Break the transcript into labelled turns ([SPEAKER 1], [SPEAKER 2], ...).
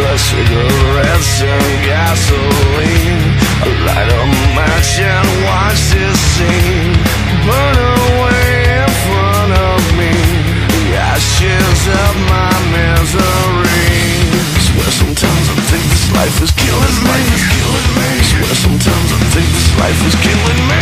[SPEAKER 1] the cigarettes and gasoline. I light a match and watch this scene. Burn away in front of me. The ashes of my misery. Swear sometimes I think this life is killing me. Swear sometimes I think this life is killing me.